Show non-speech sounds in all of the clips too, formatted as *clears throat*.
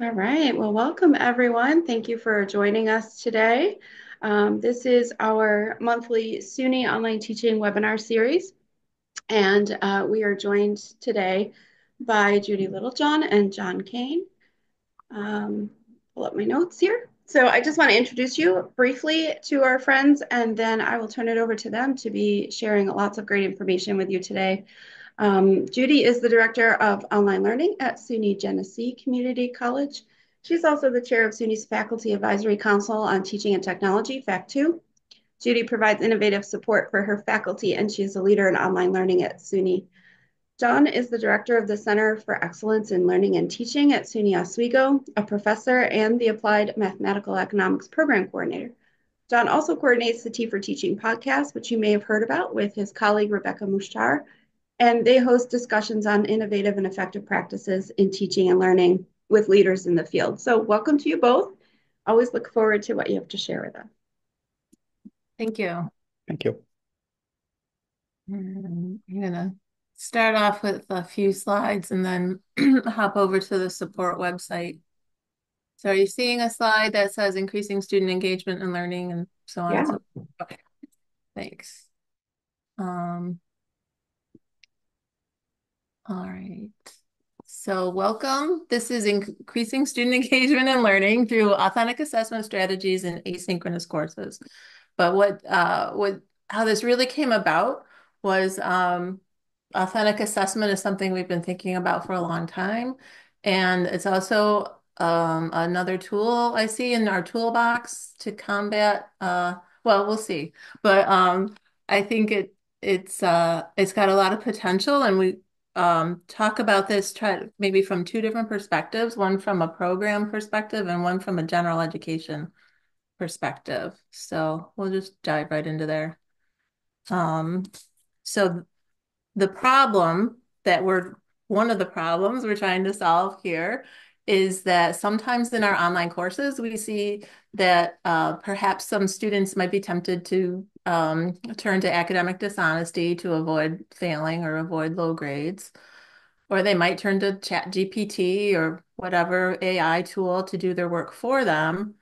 All right. Well, welcome everyone. Thank you for joining us today. Um, this is our monthly SUNY online teaching webinar series. And uh, we are joined today by Judy Littlejohn and John Kane. Um, pull up my notes here. So I just want to introduce you briefly to our friends, and then I will turn it over to them to be sharing lots of great information with you today. Um, Judy is the Director of Online Learning at SUNY Genesee Community College. She's also the Chair of SUNY's Faculty Advisory Council on Teaching and Technology, FACT2. Judy provides innovative support for her faculty, and she is a leader in online learning at SUNY. John is the director of the Center for Excellence in Learning and Teaching at SUNY Oswego, a professor and the Applied Mathematical Economics Program Coordinator. John also coordinates the Tea for Teaching podcast, which you may have heard about with his colleague Rebecca Mushtare, and they host discussions on innovative and effective practices in teaching and learning with leaders in the field. So welcome to you both. Always look forward to what you have to share with us. Thank you. Thank you. I'm going to start off with a few slides and then *clears throat* hop over to the support website. So are you seeing a slide that says increasing student engagement and learning and so on? Yeah. So, okay, thanks. Um, all right. So welcome. This is increasing student *laughs* engagement and learning through authentic assessment strategies and asynchronous courses. But what uh, what how this really came about was um, authentic assessment is something we've been thinking about for a long time, and it's also um, another tool I see in our toolbox to combat. Uh, well, we'll see, but um, I think it it's uh, it's got a lot of potential, and we um, talk about this try maybe from two different perspectives, one from a program perspective and one from a general education perspective. So we'll just dive right into there. Um, so the problem that we're one of the problems we're trying to solve here is that sometimes in our online courses we see that uh, perhaps some students might be tempted to um, turn to academic dishonesty to avoid failing or avoid low grades. Or they might turn to Chat GPT or whatever AI tool to do their work for them.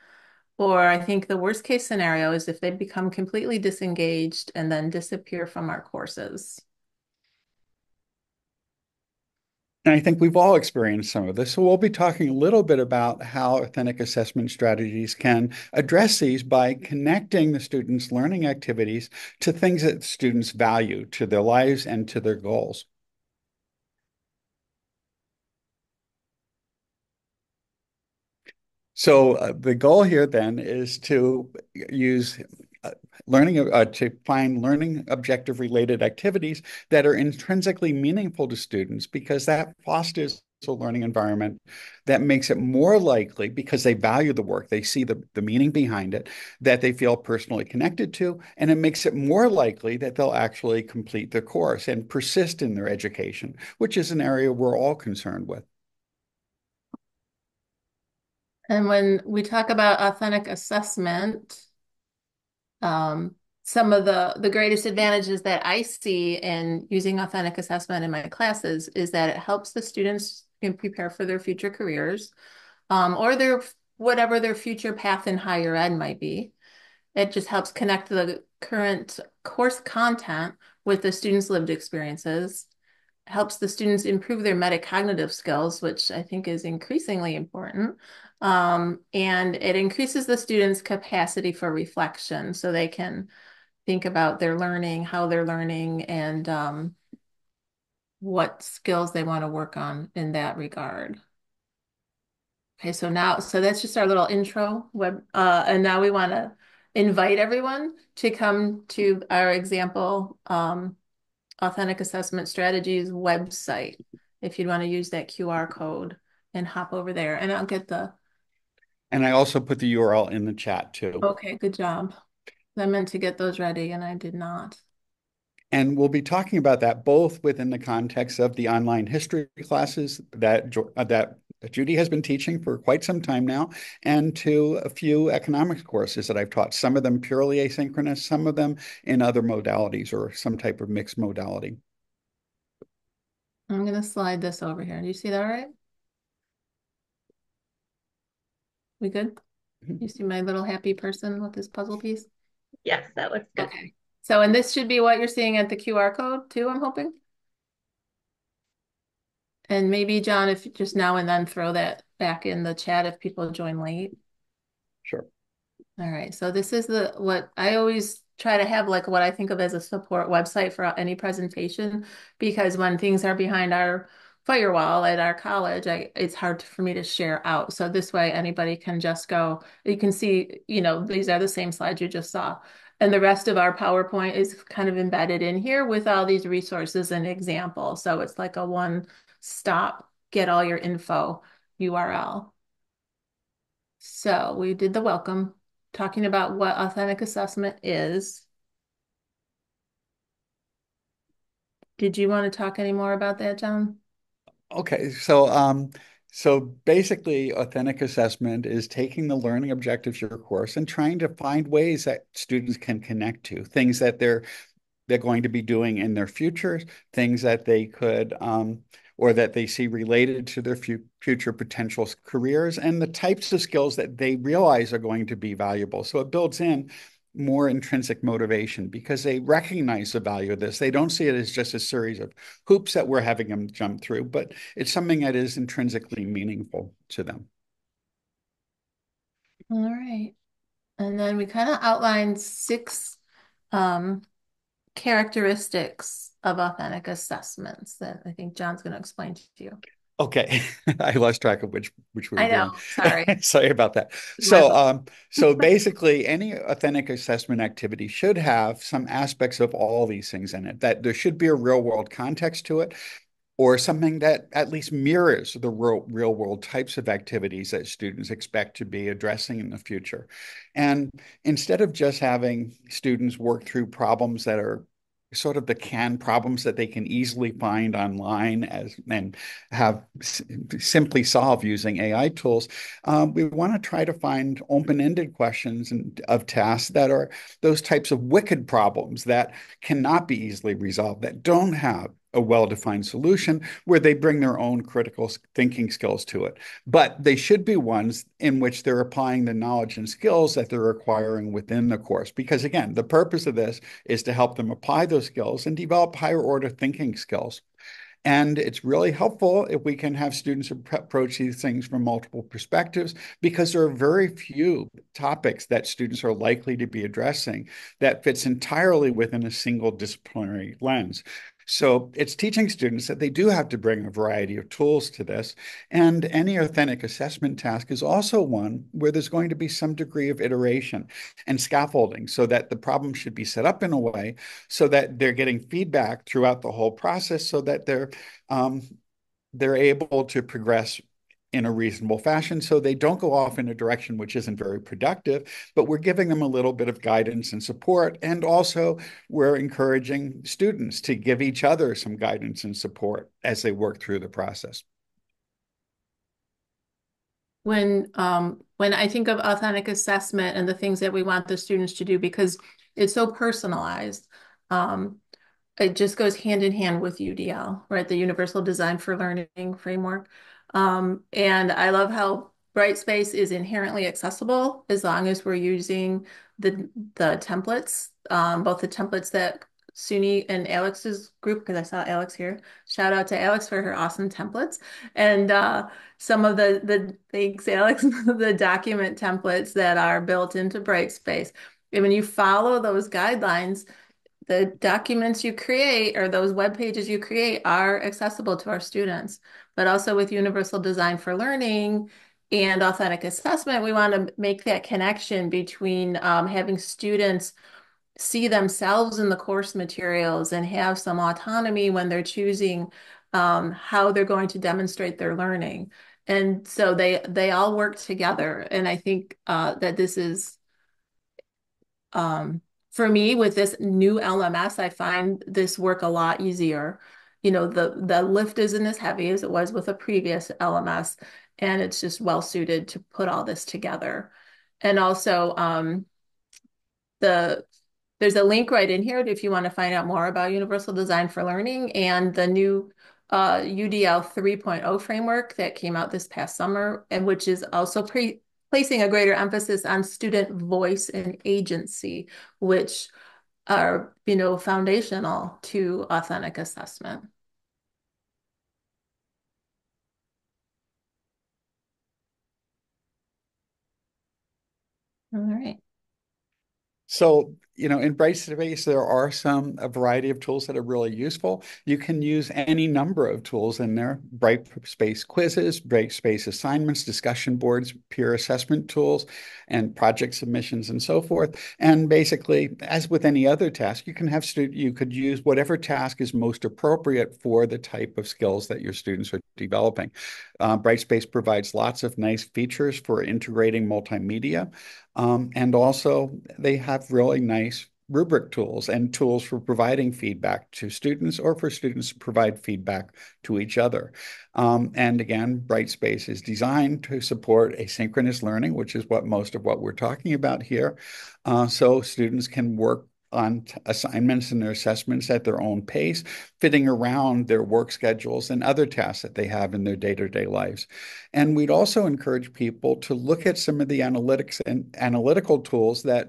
Or I think the worst case scenario is if they become completely disengaged and then disappear from our courses. And I think we've all experienced some of this. So we'll be talking a little bit about how authentic assessment strategies can address these by connecting the students' learning activities to things that students value, to their lives and to their goals. So uh, the goal here then is to use learning uh, to find learning objective related activities that are intrinsically meaningful to students because that fosters a learning environment that makes it more likely because they value the work they see the, the meaning behind it that they feel personally connected to and it makes it more likely that they'll actually complete the course and persist in their education which is an area we're all concerned with. And when we talk about authentic assessment, um, some of the, the greatest advantages that I see in using authentic assessment in my classes is that it helps the students prepare for their future careers um, or their whatever their future path in higher ed might be. It just helps connect the current course content with the students' lived experiences helps the students improve their metacognitive skills, which I think is increasingly important. Um, and it increases the students' capacity for reflection so they can think about their learning, how they're learning, and um, what skills they want to work on in that regard. Okay, so now, so that's just our little intro web, uh, and now we want to invite everyone to come to our example um, Authentic Assessment Strategies website if you'd want to use that QR code and hop over there. And I'll get the. And I also put the URL in the chat too. Okay, good job. I meant to get those ready and I did not. And we'll be talking about that both within the context of the online history classes that uh, that Judy has been teaching for quite some time now, and to a few economics courses that I've taught, some of them purely asynchronous, some of them in other modalities or some type of mixed modality. I'm going to slide this over here. Do you see that right? We good? Mhm. You see my little happy person with this puzzle piece? Yes, that looks good. Okay. So, and this should be what you're seeing at the QR code too, I'm hoping. And maybe John, if just now and then throw that back in the chat if people join late. Sure. All right. So this is the what I always try to have like what I think of as a support website for any presentation because when things are behind our firewall at our college, I it's hard for me to share out. So this way anybody can just go, you can see, you know, these are the same slides you just saw. And the rest of our PowerPoint is kind of embedded in here with all these resources and examples. So it's like a one stop, get all your info URL. So we did the welcome, talking about what authentic assessment is. Did you want to talk any more about that, John? Okay, so um, so basically, authentic assessment is taking the learning objectives of your course and trying to find ways that students can connect to things that they're they're going to be doing in their future, things that they could um, or that they see related to their future potential careers and the types of skills that they realize are going to be valuable. So it builds in more intrinsic motivation because they recognize the value of this. They don't see it as just a series of hoops that we're having them jump through, but it's something that is intrinsically meaningful to them. All right. And then we kind of outlined six um, characteristics of authentic assessments that I think John's going to explain to you. Okay, *laughs* I lost track of which which we were I know. doing. Sorry. *laughs* Sorry about that. So, um, so *laughs* basically, any authentic assessment activity should have some aspects of all these things in it. That there should be a real world context to it, or something that at least mirrors the real, real world types of activities that students expect to be addressing in the future. And instead of just having students work through problems that are sort of the canned problems that they can easily find online as and have simply solve using AI tools. Um, we want to try to find open-ended questions and of tasks that are those types of wicked problems that cannot be easily resolved, that don't have a well-defined solution where they bring their own critical thinking skills to it. But they should be ones in which they're applying the knowledge and skills that they're acquiring within the course. Because again, the purpose of this is to help them apply those skills and develop higher order thinking skills. And it's really helpful if we can have students approach these things from multiple perspectives because there are very few topics that students are likely to be addressing that fits entirely within a single disciplinary lens. So it's teaching students that they do have to bring a variety of tools to this. And any authentic assessment task is also one where there's going to be some degree of iteration and scaffolding so that the problem should be set up in a way so that they're getting feedback throughout the whole process so that they're um, they're able to progress in a reasonable fashion so they don't go off in a direction which isn't very productive but we're giving them a little bit of guidance and support and also we're encouraging students to give each other some guidance and support as they work through the process when um, when I think of authentic assessment and the things that we want the students to do because it's so personalized um, it just goes hand in hand with UDL, right? The Universal Design for Learning framework. Um, and I love how Brightspace is inherently accessible as long as we're using the the templates, um, both the templates that SUNY and Alex's group, because I saw Alex here. Shout out to Alex for her awesome templates. And uh, some of the, the thanks, Alex, *laughs* the document templates that are built into Brightspace. And when you follow those guidelines, the documents you create or those web pages you create are accessible to our students. But also with Universal Design for Learning and authentic assessment, we want to make that connection between um, having students see themselves in the course materials and have some autonomy when they're choosing um, how they're going to demonstrate their learning. And so they they all work together. And I think uh, that this is um, for me with this new LMS, I find this work a lot easier. You know, the the lift isn't as heavy as it was with a previous LMS, and it's just well suited to put all this together. And also, um, the there's a link right in here if you want to find out more about Universal Design for Learning and the new uh, UDL 3.0 framework that came out this past summer, and which is also pre placing a greater emphasis on student voice and agency, which are, you know, foundational to authentic assessment. All right. So, you know, in Brightspace, there are some, a variety of tools that are really useful. You can use any number of tools in there, Brightspace quizzes, Brightspace assignments, discussion boards, peer assessment tools, and project submissions and so forth. And basically, as with any other task, you can have student, you could use whatever task is most appropriate for the type of skills that your students are developing. Uh, Brightspace provides lots of nice features for integrating multimedia. Um, and also, they have really nice rubric tools and tools for providing feedback to students or for students to provide feedback to each other. Um, and again, Brightspace is designed to support asynchronous learning, which is what most of what we're talking about here. Uh, so students can work on assignments and their assessments at their own pace, fitting around their work schedules and other tasks that they have in their day-to-day lives. And we'd also encourage people to look at some of the analytics and analytical tools that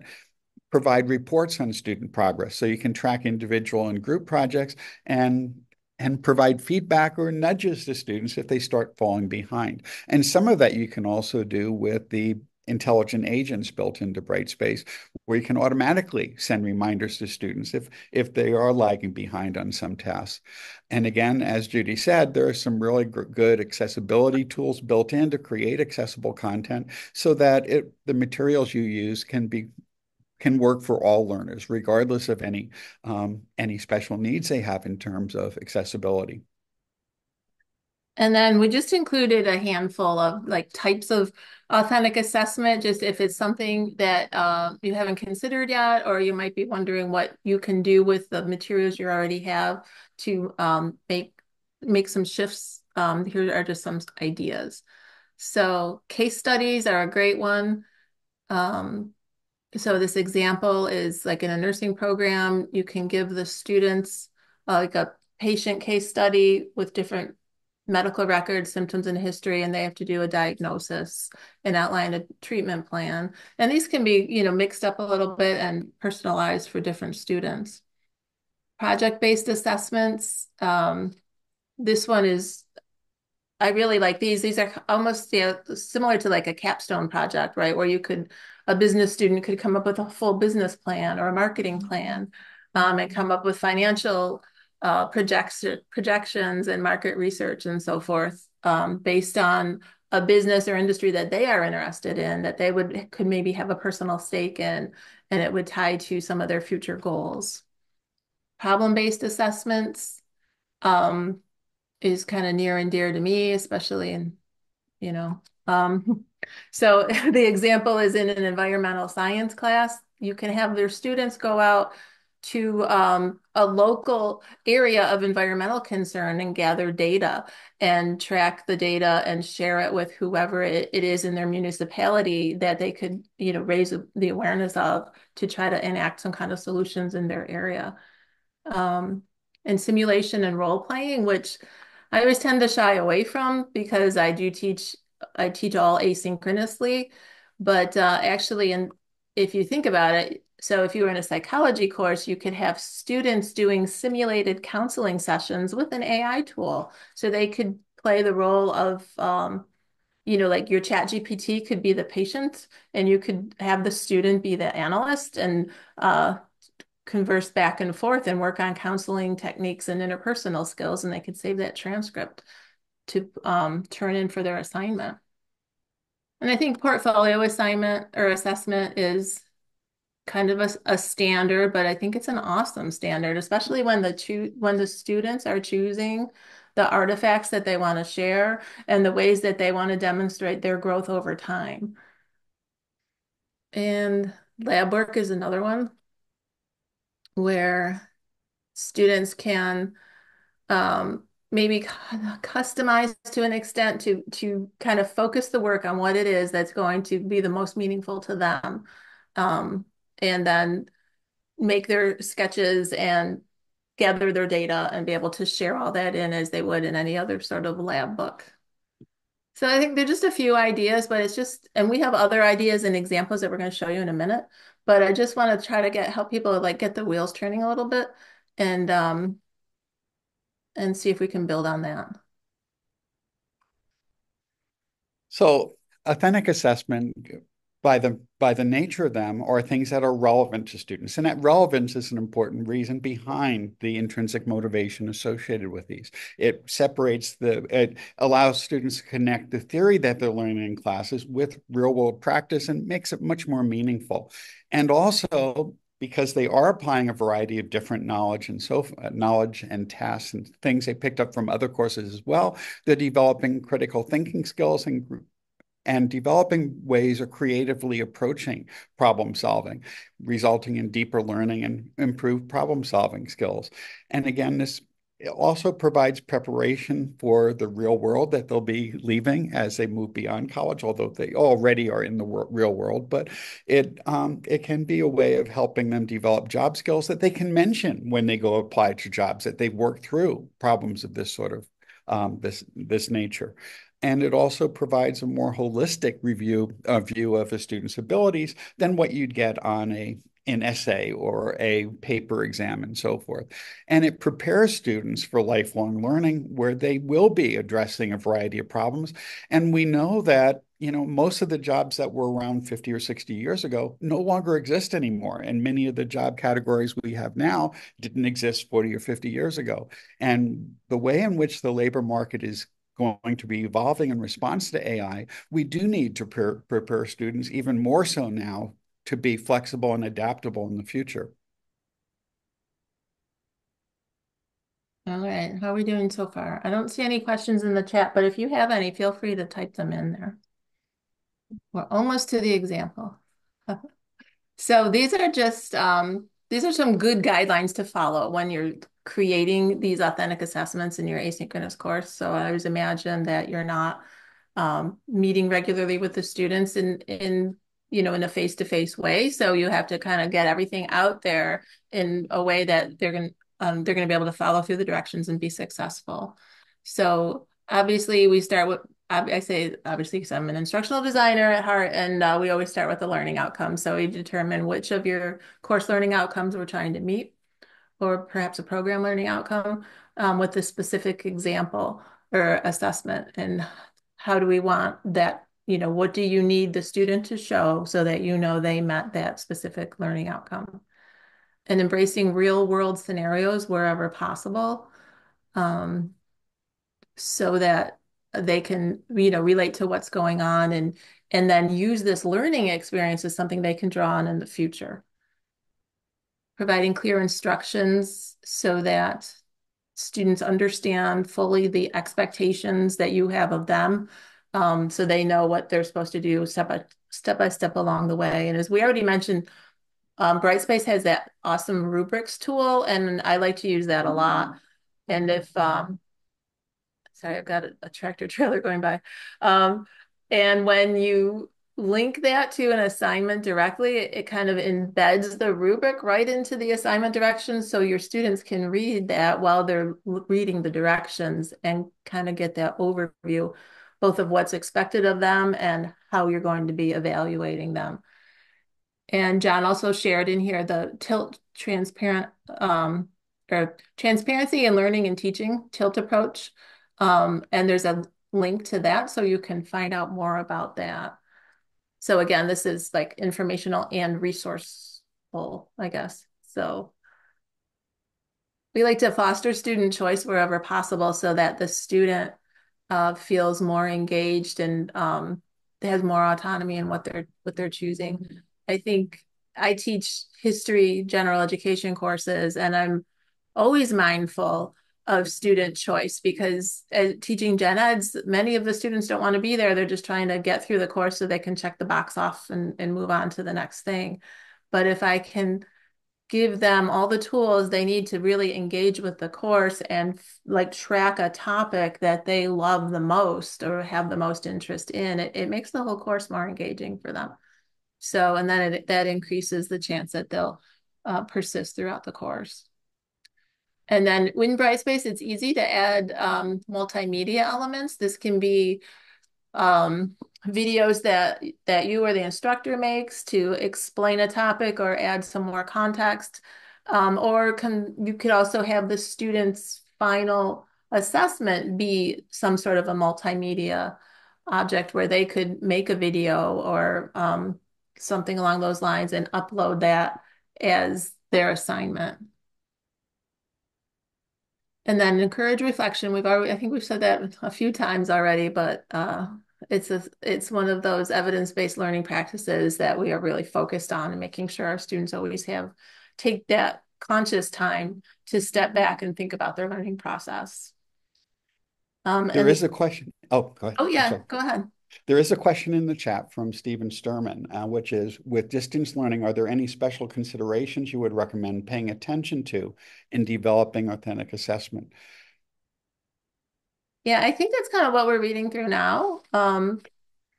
provide reports on student progress. So you can track individual and group projects and and provide feedback or nudges to students if they start falling behind. And some of that you can also do with the intelligent agents built into Brightspace, where you can automatically send reminders to students if, if they are lagging behind on some tasks. And again, as Judy said, there are some really good accessibility tools built in to create accessible content so that it, the materials you use can be can work for all learners, regardless of any um, any special needs they have in terms of accessibility. And then we just included a handful of like types of authentic assessment, just if it's something that uh, you haven't considered yet, or you might be wondering what you can do with the materials you already have to um, make make some shifts. Um, here are just some ideas. So case studies are a great one. Um, so this example is like in a nursing program, you can give the students uh, like a patient case study with different medical records, symptoms, and history, and they have to do a diagnosis and outline a treatment plan. And these can be, you know, mixed up a little bit and personalized for different students. Project-based assessments. Um, this one is, I really like these. These are almost yeah, similar to like a capstone project, right? Where you could, a business student could come up with a full business plan or a marketing plan um, and come up with financial uh, projection, projections and market research and so forth um, based on a business or industry that they are interested in that they would could maybe have a personal stake in and it would tie to some of their future goals. Problem-based assessments um, is kind of near and dear to me especially in you know um, *laughs* so *laughs* the example is in an environmental science class. You can have their students go out to um, a local area of environmental concern and gather data and track the data and share it with whoever it, it is in their municipality that they could you know raise the awareness of to try to enact some kind of solutions in their area. Um, and simulation and role playing which i always tend to shy away from because i do teach i teach all asynchronously. But uh, actually in if you think about it so if you were in a psychology course, you could have students doing simulated counseling sessions with an AI tool. So they could play the role of, um, you know, like your chat GPT could be the patient and you could have the student be the analyst and uh, converse back and forth and work on counseling techniques and interpersonal skills. And they could save that transcript to um, turn in for their assignment. And I think portfolio assignment or assessment is kind of a, a, standard, but I think it's an awesome standard, especially when the choo- when the students are choosing the artifacts that they want to share and the ways that they want to demonstrate their growth over time. And lab work is another one where students can um, maybe customize to an extent to to kind of focus the work on what it is that's going to be the most meaningful to them. Um, and then make their sketches and gather their data and be able to share all that in as they would in any other sort of lab book. So I think they're just a few ideas, but it's just, and we have other ideas and examples that we're going to show you in a minute. But I just want to try to get help people like get the wheels turning a little bit and um and see if we can build on that. So authentic assessment by the by the nature of them are things that are relevant to students. And that relevance is an important reason behind the intrinsic motivation associated with these. It separates the it allows students to connect the theory that they're learning in classes with real world practice and makes it much more meaningful. And also because they are applying a variety of different knowledge and so knowledge and tasks and things they picked up from other courses as well they're developing critical thinking skills and and developing ways of creatively approaching problem solving, resulting in deeper learning and improved problem solving skills. And again, this also provides preparation for the real world that they'll be leaving as they move beyond college, although they already are in the real world. But it um, it can be a way of helping them develop job skills that they can mention when they go apply to jobs that they've worked through problems of this sort of um, this this nature and it also provides a more holistic review uh, view of a student's abilities than what you'd get on a an essay or a paper exam and so forth. And it prepares students for lifelong learning where they will be addressing a variety of problems. And we know that, you know, most of the jobs that were around 50 or 60 years ago no longer exist anymore. And many of the job categories we have now didn't exist 40 or 50 years ago. And the way in which the labor market is going to be evolving in response to AI, we do need to pre prepare students even more so now to be flexible and adaptable in the future. All right, how are we doing so far? I don't see any questions in the chat, but if you have any, feel free to type them in there. We're almost to the example. *laughs* so these are just, um, these are some good guidelines to follow when you're creating these authentic assessments in your asynchronous course. So I always imagine that you're not um, meeting regularly with the students in, in you know, in a face-to-face way. So you have to kind of get everything out there in a way that they're going um, they're going to be able to follow through the directions and be successful. So obviously we start with I say obviously because I'm an instructional designer at heart, and uh, we always start with the learning outcomes. So we determine which of your course learning outcomes we're trying to meet or perhaps a program learning outcome um, with a specific example or assessment. And how do we want that you know what do you need the student to show so that you know they met that specific learning outcome? And embracing real world scenarios wherever possible um, so that they can you know relate to what's going on and and then use this learning experience as something they can draw on in the future providing clear instructions so that students understand fully the expectations that you have of them um, so they know what they're supposed to do step by step by step along the way. And as we already mentioned, um, Brightspace has that awesome rubrics tool, and I like to use that a lot. And if, um, sorry, I've got a, a tractor trailer *laughs* going by. Um, and when you link that to an assignment directly, it, it, kind of embeds the rubric right into the assignment directions so your students can read that while they're reading the directions and kind of get that overview both of what's expected of them and how you're going to be evaluating them. And John also shared in here the tilt transparent um, or transparency in learning and teaching tilt approach. Um, and there's a link to that so you can find out more about that. So again, this is like informational and resourceful, I guess. So we like to foster student choice wherever possible so that the student uh, feels more engaged and um, has more autonomy in what they're what they're choosing. I think I teach history general education courses and I'm always mindful of student choice because uh, teaching gen eds, many of the students don't want to be there. They're just trying to get through the course so they can check the box off and, and move on to the next thing. But if I can give them all the tools they need to really engage with the course and like track a topic that they love the most or have the most interest in, it, it makes the whole course more engaging for them. So, and then it, that increases the chance that they'll uh, persist throughout the course. And then in Brightspace, it's easy to add um, multimedia elements. This can be um, videos that that you or the instructor makes to explain a topic or add some more context. Um, or can you could also have the students' final assessment be some sort of a multimedia object where they could make a video or um, something along those lines and upload that as their assignment. And then encourage reflection. We've already, I think we've said that a few times already, but uh, it's a, it's one of those evidence-based learning practices that we are really focused on and making sure our students always have take that conscious time to step back and think about their learning process. Um, there is a question. Oh, go ahead. Oh yeah, go ahead. There is a question in the chat from Stephen Sturman, uh, which is, with distance learning, are there any special considerations you would recommend paying attention to in developing authentic assessment? Yeah, I think that's kind of what we're reading through now. Um,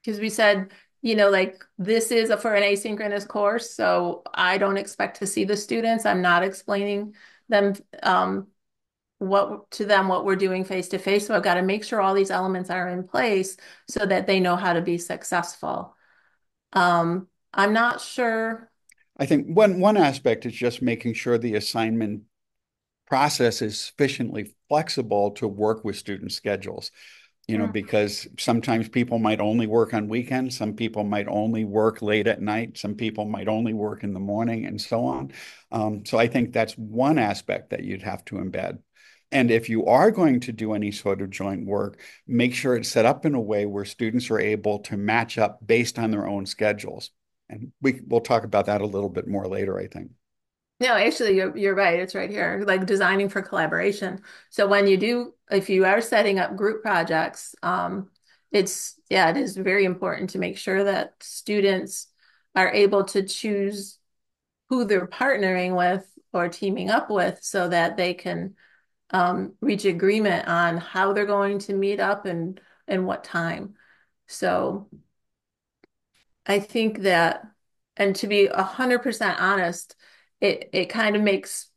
because we said, you know, like this is a, for an asynchronous course, so I don't expect to see the students. I'm not explaining them um, what to them what we're doing face to face. So I've got to make sure all these elements are in place so that they know how to be successful. Um, I'm not sure. I think one one aspect is just making sure the assignment process is sufficiently flexible to work with student schedules you know, because sometimes people might only work on weekends, some people might only work late at night, some people might only work in the morning, and so on. Um, so I think that's one aspect that you'd have to embed. And if you are going to do any sort of joint work, make sure it's set up in a way where students are able to match up based on their own schedules. And we, we'll talk about that a little bit more later, I think. No, actually, you're, you're right. It's right here, like designing for collaboration. So when you do, if you are setting up group projects, um, it's, yeah, it is very important to make sure that students are able to choose who they're partnering with or teaming up with so that they can um, reach agreement on how they're going to meet up and and what time. So I think that, and to be a hundred percent honest, it it kind of makes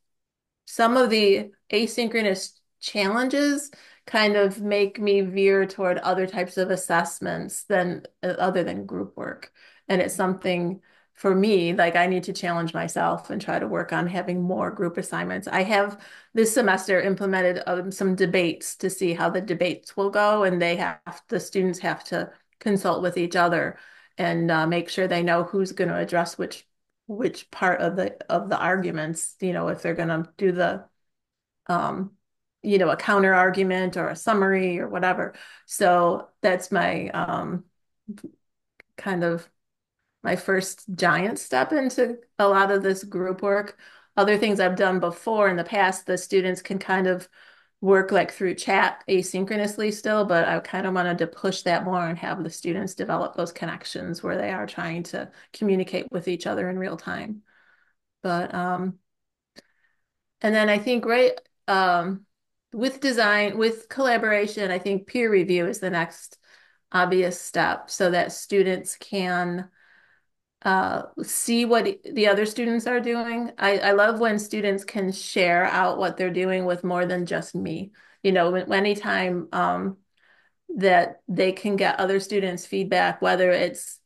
some of the asynchronous challenges kind of make me veer toward other types of assessments than uh, other than group work. And it's something for me, like I need to challenge myself and try to work on having more group assignments. I have this semester implemented um, some debates to see how the debates will go, and they have the students have to consult with each other and uh, make sure they know who's going to address which which part of the of the arguments. You know, if they're going to do the um, you know, a counter argument or a summary or whatever. So that's my um, kind of my first giant step into a lot of this group work. Other things I've done before in the past, the students can kind of work like through chat asynchronously still, but I kind of wanted to push that more and have the students develop those connections where they are trying to communicate with each other in real time. But um and then I think right um with design with collaboration, I think peer review is the next obvious step so that students can uh, see what the other students are doing. I, I love when students can share out what they're doing with more than just me. You know, anytime um, that they can get other students' feedback, whether it's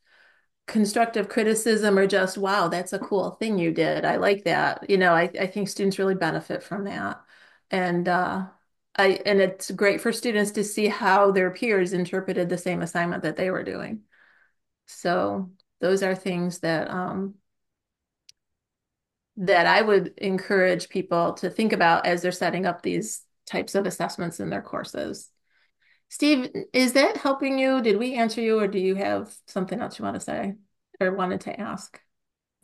constructive criticism or just, wow, that's a cool thing you did. I like that. You know, I, I think students really benefit from that. And uh, I and it's great for students to see how their peers interpreted the same assignment that they were doing. So those are things that um, that I would encourage people to think about as they're setting up these types of assessments in their courses. Steve, is that helping you? Did we answer you, or do you have something else you want to say or wanted to ask?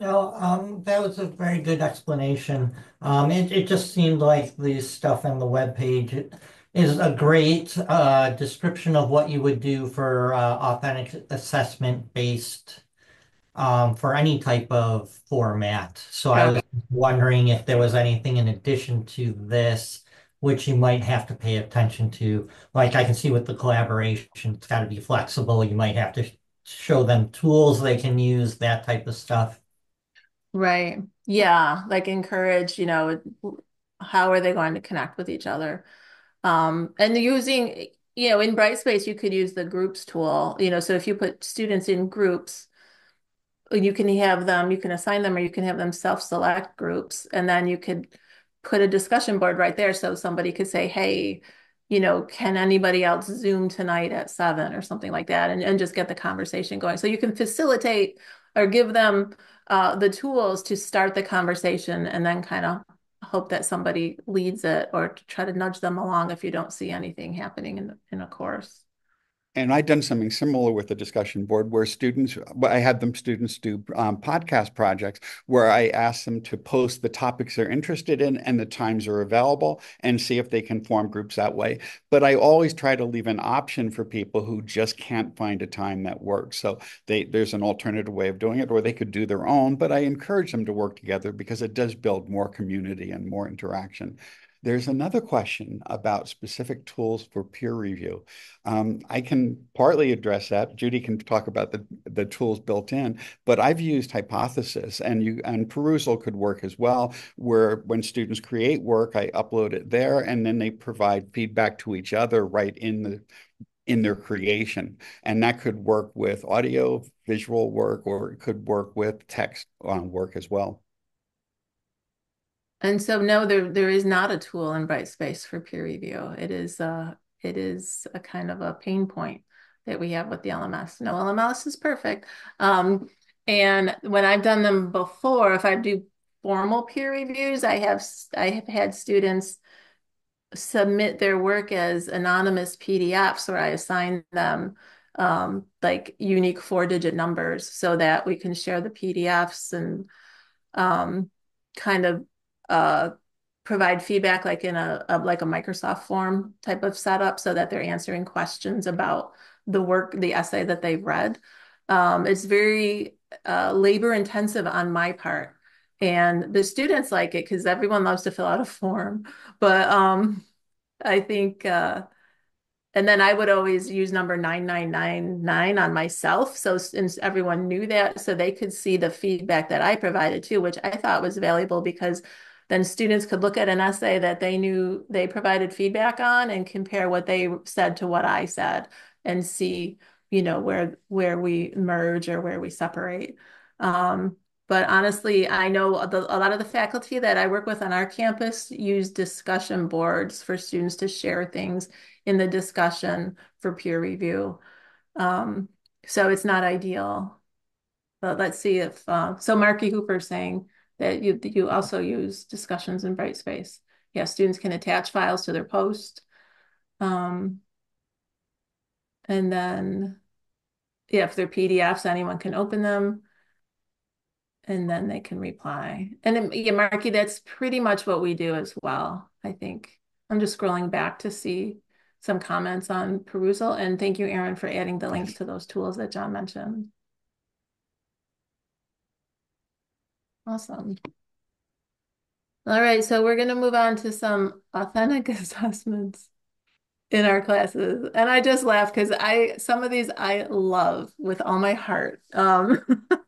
No, um, that was a very good explanation. Um, it, it just seemed like the stuff on the web page is a great uh, description of what you would do for uh, authentic assessment based um, for any type of format. So I was wondering if there was anything in addition to this which you might have to pay attention to. Like I can see with the collaboration, it's got to be flexible. You might have to show them tools they can use, that type of stuff. Right. Yeah. Like encourage, you know, how are they going to connect with each other? Um, and using you know, in Brightspace, you could use the groups tool, you know, so if you put students in groups, you can have them, you can assign them, or you can have them self-select groups, and then you could put a discussion board right there so somebody could say, hey, you know, can anybody else Zoom tonight at seven or something like that, and, and just get the conversation going. So you can facilitate or give them uh, the tools to start the conversation and then kind of hope that somebody leads it or try to nudge them along if you don't see anything happening in, in a course and I've done something similar with the discussion board where students, I had them students do um, podcast projects where I ask them to post the topics they're interested in and the times are available and see if they can form groups that way. But I always try to leave an option for people who just can't find a time that works. So they, there's an alternative way of doing it, or they could do their own. But I encourage them to work together because it does build more community and more interaction. There's another question about specific tools for peer review. Um, I can partly address that. Judy can talk about the, the tools built in, but I've used Hypothesis and you and Perusall could work as well, where when students create work, I upload it there and then they provide feedback to each other right in the in their creation. And that could work with audio, visual work, or it could work with text on work as well. And so no, there there is not a tool in Brightspace for peer review. It is uh it is a kind of a pain point that we have with the LMS. No LMS is perfect. Um, and when I've done them before, if I do formal peer reviews, I have I have had students submit their work as anonymous PDFs where I assign them um, like unique four digit numbers so that we can share the PDFs and um, kind of uh, provide feedback like in a, a, like a Microsoft form type of setup so that they're answering questions about the work, the essay that they've read. Um, it's very uh, labor intensive on my part. And the students like it because everyone loves to fill out a form. But um, I think uh, and then I would always use number 9999 on myself. So since everyone knew that, so they could see the feedback that I provided too, which I thought was valuable because then students could look at an essay that they knew they provided feedback on and compare what they said to what I said and see, you know, where where we merge or where we separate. Um, but honestly, I know the, a lot of the faculty that I work with on our campus use discussion boards for students to share things in the discussion for peer review. Um, so it's not ideal. But let's see if, uh, so Marky Hooper saying, that you you also use discussions in Brightspace. Yeah, students can attach files to their post. Um, and then, yeah, if they're PDFs, anyone can open them. And then they can reply. And then, yeah, Marky, that's pretty much what we do as well, I think. I'm just scrolling back to see some comments on Perusall. And thank you, Aaron, for adding the links to those tools that John mentioned. Awesome. All right, so we're going to move on to some authentic *laughs* assessments in our classes. And I just laugh because I some of these I love with all my heart. Um,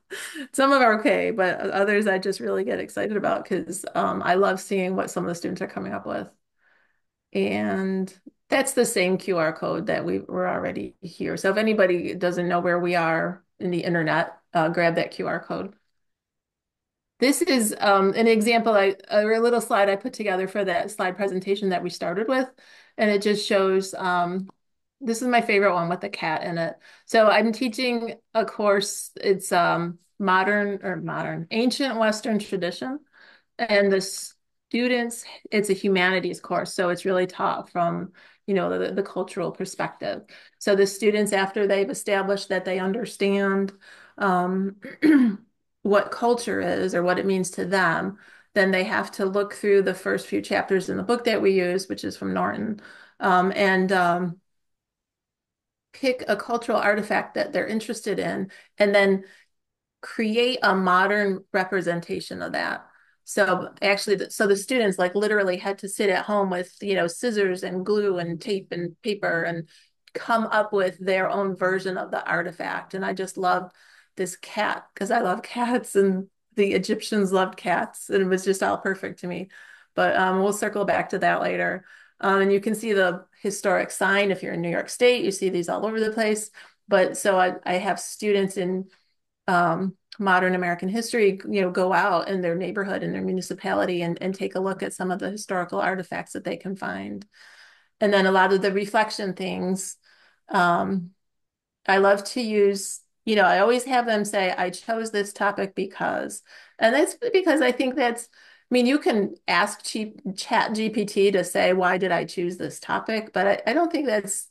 *laughs* some of are okay, but others I just really get excited about because um, I love seeing what some of the students are coming up with. And that's the same QR code that we were already here. So if anybody doesn't know where we are in the internet, uh, grab that QR code. This is um, an example, I, or a little slide I put together for that slide presentation that we started with. And it just shows, um, this is my favorite one with the cat in it. So I'm teaching a course, it's um, modern or modern, ancient Western tradition. And the students, it's a humanities course. So it's really taught from, you know, the, the cultural perspective. So the students, after they've established that they understand um, *clears throat* what culture is or what it means to them, then they have to look through the first few chapters in the book that we use, which is from Norton, um, and um, pick a cultural artifact that they're interested in, and then create a modern representation of that. So actually, so the students like literally had to sit at home with you know scissors and glue and tape and paper and come up with their own version of the artifact. And I just love this cat because I love cats and the Egyptians loved cats and it was just all perfect to me. But um, we'll circle back to that later. Um, and you can see the historic sign. If you're in New York State, you see these all over the place. But so I, I have students in um, modern American history, you know, go out in their neighborhood in their municipality and, and take a look at some of the historical artifacts that they can find. And then a lot of the reflection things. Um, I love to use, you know, I always have them say, I chose this topic because, and that's because I think that's, I mean, you can ask chat GPT to say, why did I choose this topic? But I, I don't think that's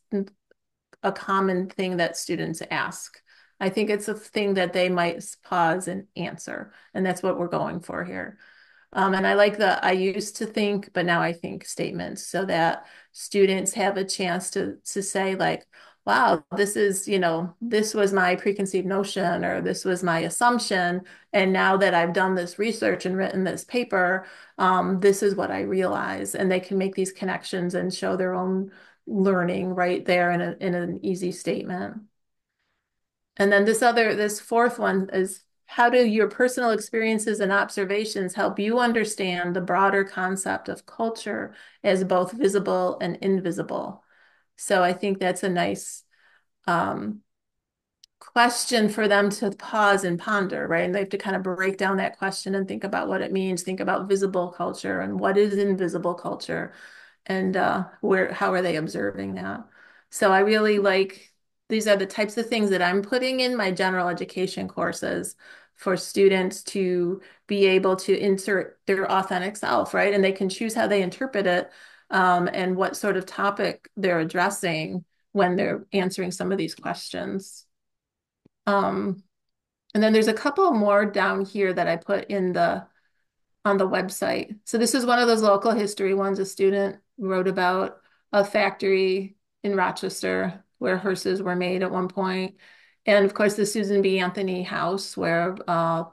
a common thing that students ask. I think it's a thing that they might pause and answer. And that's what we're going for here. Um, and I like the I used to think, but now I think statements so that students have a chance to to say like, wow, this is, you know, this was my preconceived notion or this was my assumption. And now that I've done this research and written this paper, um, this is what I realize. And they can make these connections and show their own learning right there in, a, in an easy statement. And then this other, this fourth one is how do your personal experiences and observations help you understand the broader concept of culture as both visible and invisible? So I think that's a nice um, question for them to pause and ponder, right? And they have to kind of break down that question and think about what it means, think about visible culture and what is invisible culture and uh, where how are they observing that. So I really like these are the types of things that I'm putting in my general education courses for students to be able to insert their authentic self, right? And they can choose how they interpret it um, and what sort of topic they're addressing when they're answering some of these questions. Um, and then there's a couple more down here that I put in the on the website. So this is one of those local history ones. A student wrote about a factory in Rochester where hearses were made at one point. And of course, the Susan B. Anthony House, where uh,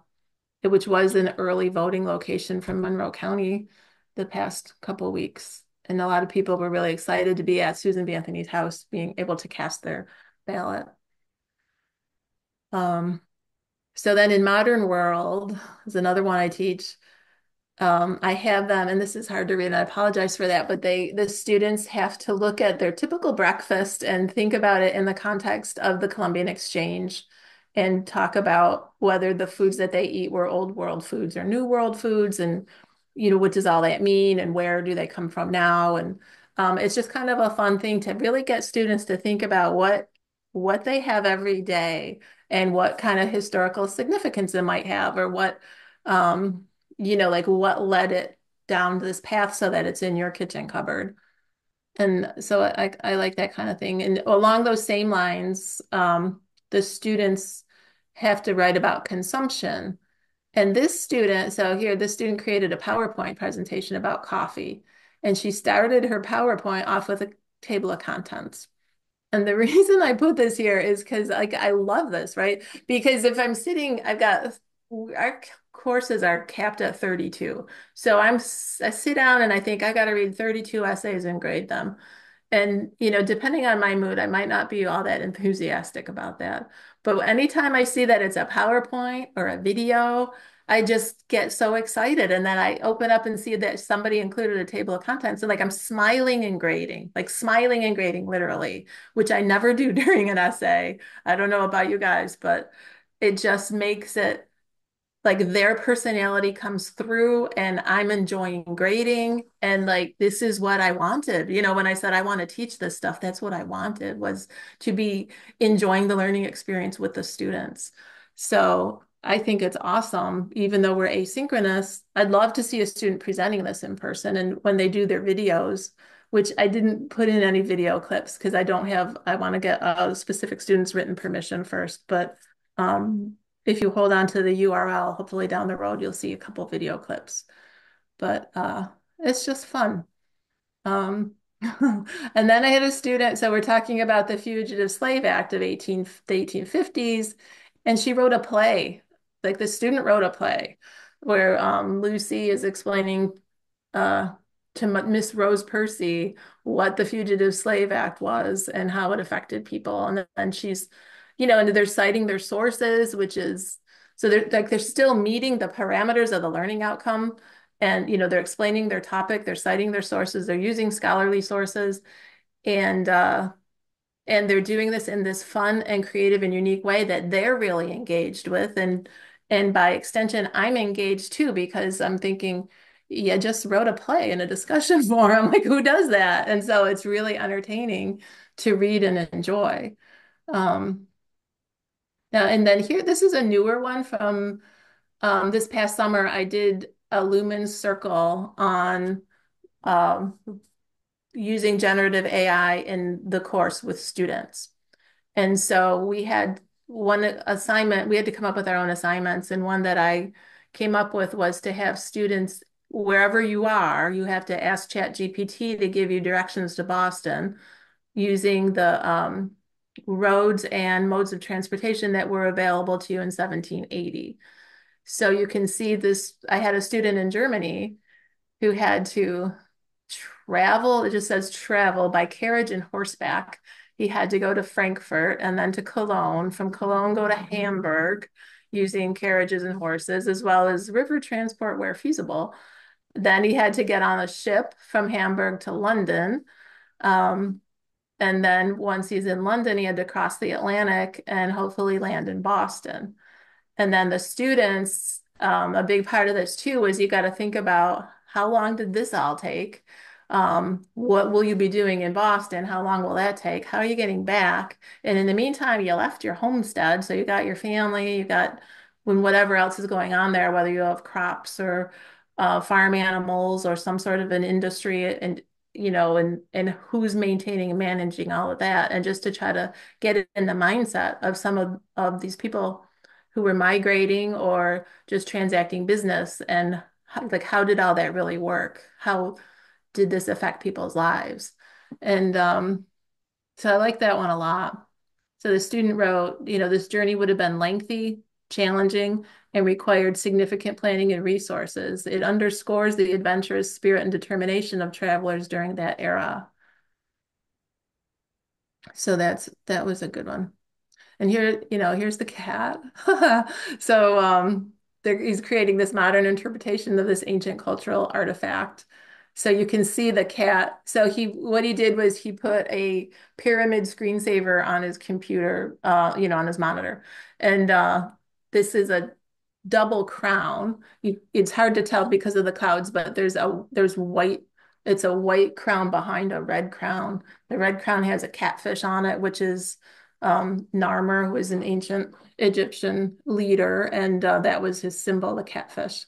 which was an early voting location from Monroe County the past couple weeks and a lot of people were really excited to be at Susan B. Anthony's house, being able to cast their ballot. Um, so then in Modern World is another one I teach. Um, I have them, and this is hard to read, and I apologize for that, but they the students have to look at their typical breakfast and think about it in the context of the Columbian Exchange and talk about whether the foods that they eat were old world foods or new world foods and you know, what does all that mean and where do they come from now? And um, it's just kind of a fun thing to really get students to think about what what they have every day and what kind of historical significance it might have or what um, you know, like what led it down this path so that it's in your kitchen cupboard. And so I, I like that kind of thing. And along those same lines, um, the students have to write about consumption. And this student, so here, this student created a PowerPoint presentation about coffee. And she started her PowerPoint off with a table of contents. And the *laughs* reason I put this here is because like I love this, right? Because if I'm sitting, I've got our courses are capped at 32. So I'm I sit down and I think I got to read 32 essays and grade them. And, you know, depending on my mood, I might not be all that enthusiastic about that. But anytime I see that it's a PowerPoint or a video, I just get so excited. And then I open up and see that somebody included a table of contents. And like I'm smiling and grading, like smiling and grading literally, which I never do *laughs* during an essay. I don't know about you guys, but it just makes it like their personality comes through and I'm enjoying grading and like this is what I wanted. You know, when I said I want to teach this stuff, that's what I wanted was to be enjoying the learning experience with the students. So I think it's awesome, even though we're asynchronous. I'd love to see a student presenting this in person and when they do their videos, which I didn't put in any video clips because I don't have, I want to get a specific student's written permission first, but um, if you hold on to the URL, hopefully down the road, you'll see a couple video clips. But uh, it's just fun. Um, *laughs* and then I had a student, so we're talking about the Fugitive Slave Act of 18, the 1850s, and she wrote a play. Like the student wrote a play where um, Lucy is explaining uh, to Miss Rose Percy what the Fugitive Slave Act was and how it affected people. And then she's you know, and they're citing their sources, which is so they're like they're still meeting the parameters of the learning outcome. And you know, they're explaining their topic, they're citing their sources, they're using scholarly sources. and uh, and they're doing this in this fun and creative and unique way that they're really engaged with and and by extension i'm engaged too because i'm thinking yeah just wrote a play in a discussion *laughs* forum like who does that and so it's really entertaining to read and enjoy um now and then here this is a newer one from um, this past summer i did a lumen circle on um, using generative AI in the course with students. And so we had one assignment, we had to come up with our own assignments. And one that I came up with was to have students, wherever you are, you have to ask ChatGPT to give you directions to Boston using the um, roads and modes of transportation that were available to you in 1780. So you can see this. I had a student in Germany who had to travel, it just says travel by carriage and horseback. He had to go to Frankfurt and then to Cologne, from Cologne, go to Hamburg using carriages and horses, as well as river transport where feasible. Then he had to get on a ship from Hamburg to London. Um, and then once he's in London, he had to cross the Atlantic and hopefully land in Boston. And then the students, um, a big part of this too was you got to think about how long did this all take? Um, what will you be doing in Boston? How long will that take? How are you getting back? And in the meantime, you left your homestead. So you got your family, you got when whatever else is going on there, whether you have crops or uh, farm animals or some sort of an industry and you know and and who's maintaining and managing all of that and just to try to get in the mindset of some of, of these people who were migrating or just transacting business and how, like how did all that really work how did this affect people's lives? And um, so I like that one a lot. So the student wrote, you know, this journey would have been lengthy, challenging, and required significant planning and resources. It underscores the adventurous spirit and determination of travelers during that era. So that's that was a good one. And here, you know, here's the cat. *laughs* so um, he's creating this modern interpretation of this ancient cultural artifact. So you can see the cat. So he, what he did was he put a pyramid screensaver on his computer, uh, you know, on his monitor. And uh, this is a double crown. It's hard to tell because of the clouds, but there's a there's white. It's a white crown behind a red crown. The red crown has a catfish on it, which is um, Narmer, who was an ancient Egyptian leader, and uh, that was his symbol, the catfish.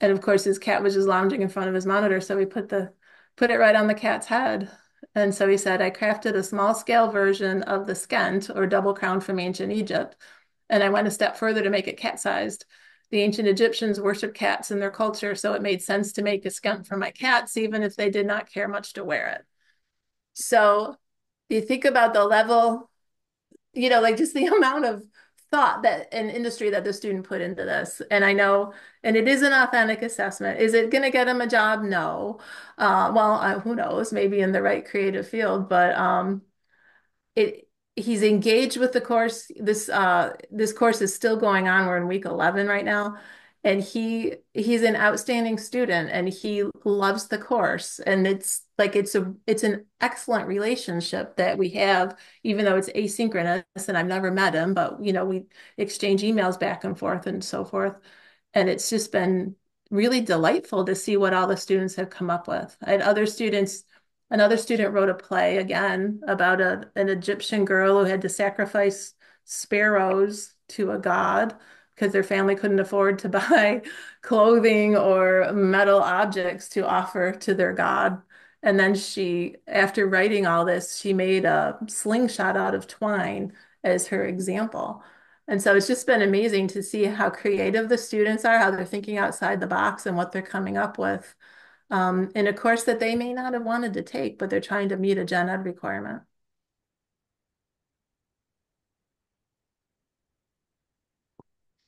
And of course, his cat was just lounging in front of his monitor. So we put the put it right on the cat's head. And so he said, I crafted a small scale version of the pschent or double crown from ancient Egypt. And I went a step further to make it cat sized. The ancient Egyptians worshiped cats in their culture, so it made sense to make a pschent for my cats, even if they did not care much to wear it. So you think about the level, you know, like just the *laughs* amount of thought that an industry that the student put into this. And I know, and it is an authentic assessment. Is it going to get him a job? No. Uh, well, who knows? Maybe in the right creative field, but um, it he's engaged with the course. This uh, this course is still going on. We're in week eleven right now, and he he's an outstanding student and he loves the course and it's like it's a it's an excellent relationship that we have even though it's asynchronous and I've never met him but you know we exchange emails back and forth and so forth and it's just been really delightful to see what all the students have come up with I had other students another student wrote a play again about a, an Egyptian girl who had to sacrifice sparrows to a god because their family couldn't afford to *laughs* buy clothing or metal objects to offer to their god. And then she, after writing all this, she made a slingshot out of twine as her example. And so it's just been amazing to see how creative the students are, how they're thinking outside the box and what they're coming up with um, in a course that they may not have wanted to take, but they're trying to meet a gen ed requirement.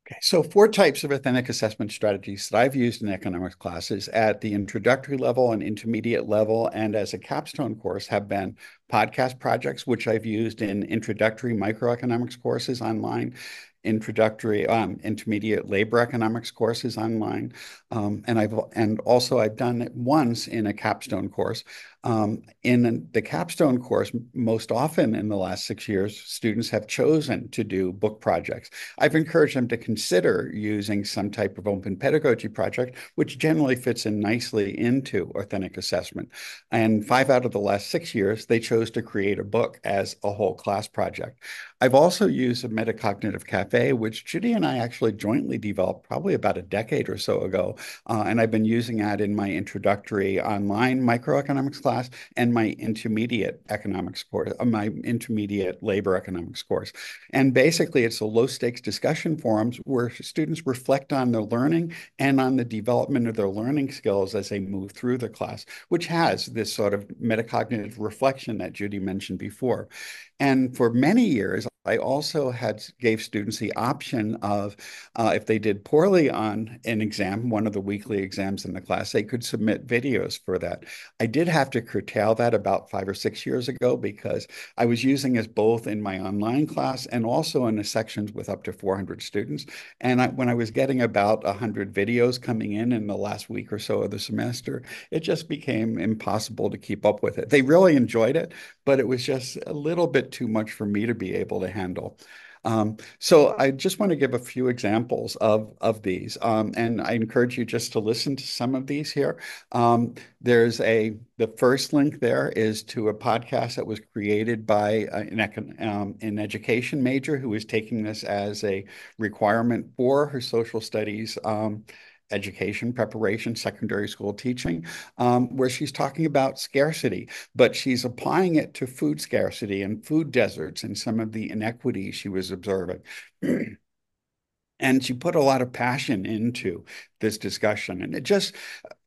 Okay, so four types of authentic assessment strategies that I've used in economics classes at the introductory level and intermediate level and as a capstone course have been podcast projects, which I've used in introductory microeconomics courses online, introductory, um, intermediate labor economics courses online. Um, and I've and also I've done it once in a capstone course. Um, in the capstone course, most often in the last six years, students have chosen to do book projects. I've encouraged them to consider using some type of open pedagogy project, which generally fits in nicely into authentic assessment. And five out of the last six years, they chose to create a book as a whole class project. I've also used a metacognitive cafe, which Judy and I actually jointly developed probably about a decade or so ago. Uh, and I've been using that in my introductory online microeconomics class and my intermediate economics course, uh, my intermediate labor economics course. And basically, it's a low stakes discussion forums where students reflect on their learning and on the development of their learning skills as they move through the class, which has this sort of metacognitive reflection that Judy mentioned before. And for many years, I also had gave students the option of, uh, if they did poorly on an exam, one of the weekly exams in the class, they could submit videos for that. I did have to curtail that about five or six years ago because I was using it both in my online class and also in the sections with up to 400 students. And I, when I was getting about 100 videos coming in in the last week or so of the semester, it just became impossible to keep up with it. They really enjoyed it, but it was just a little bit too much for me to be able to handle. Um, so I just want to give a few examples of, of these. Um, and I encourage you just to listen to some of these here. Um, there's a, the first link there is to a podcast that was created by an, um, an education major who is taking this as a requirement for her social studies um, education preparation, secondary school teaching, um, where she's talking about scarcity, but she's applying it to food scarcity and food deserts and some of the inequities she was observing. *clears throat* and she put a lot of passion into this discussion. And it just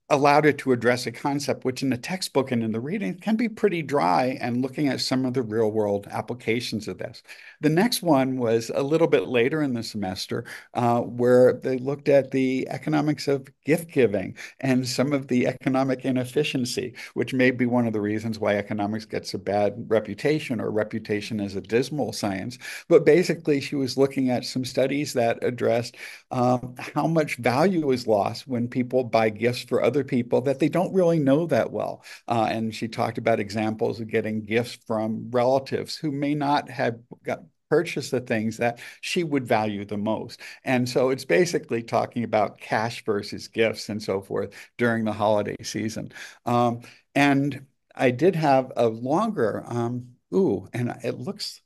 allowed it to address a concept which in the textbook and in the reading can be pretty dry and looking at some of the real world applications of this. The next one was a little bit later in the semester uh, where they looked at the economics of gift giving and some of the economic inefficiency, which may be one of the reasons why economics gets a bad reputation or reputation as a dismal science. But basically, she was looking at some studies that addressed um, how much value is lost when people buy gifts for other people that they don't really know that well. Uh, and she talked about examples of getting gifts from relatives who may not have got purchase the things that she would value the most. And so it's basically talking about cash versus gifts and so forth during the holiday season. Um, and I did have a longer, um, ooh, and it looks,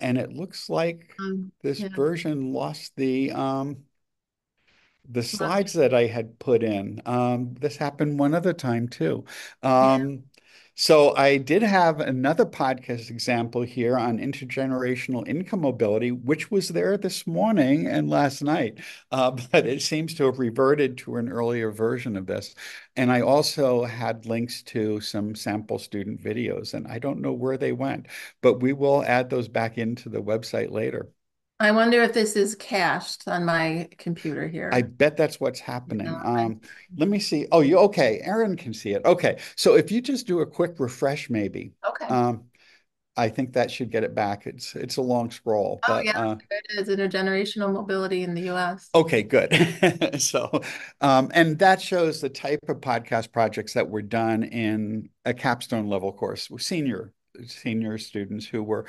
and it looks like um, this yeah. version lost the, um, the slides that I had put in. Um, this happened one other time too. Um, yeah. So I did have another podcast example here on intergenerational income mobility, which was there this morning and last night, *laughs* uh, but it seems to have reverted to an earlier version of this. And I also had links to some sample student videos, and I don't know where they went, but we will add those back into the website later. I wonder if this is cached on my computer here. I bet that's what's happening. No, um, let me see. Oh, you okay? Aaron can see it. Okay, so if you just do a quick refresh, maybe. Okay. Um, I think that should get it back. It's it's a long scroll. Oh but, yeah, uh, it is intergenerational mobility in the U.S. Okay, good. *laughs* so, um, and that shows the type of podcast projects that were done in a capstone level course with senior senior students who were